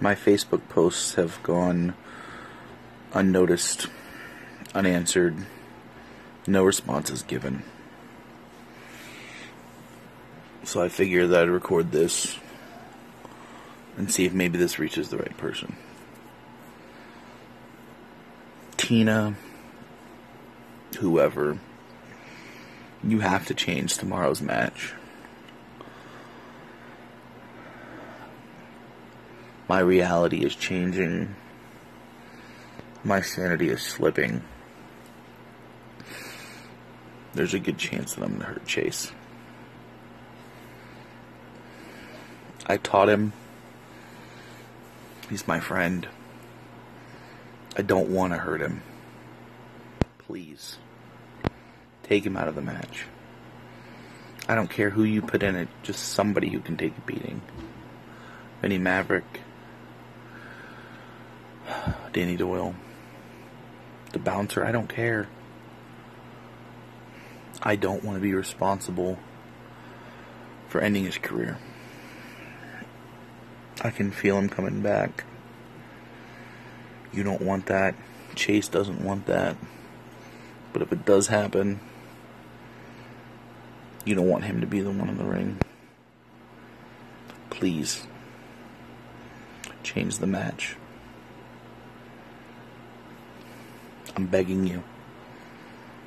My Facebook posts have gone unnoticed, unanswered, no responses given. So I figured that I'd record this and see if maybe this reaches the right person. Tina, whoever, you have to change tomorrow's match. My reality is changing. My sanity is slipping. There's a good chance that I'm going to hurt Chase. I taught him. He's my friend. I don't want to hurt him. Please. Take him out of the match. I don't care who you put in it, just somebody who can take a beating. Vinnie Maverick. Danny Doyle. The bouncer, I don't care. I don't want to be responsible for ending his career. I can feel him coming back. You don't want that. Chase doesn't want that. But if it does happen, you don't want him to be the one in the ring. Please change the match. I'm begging you.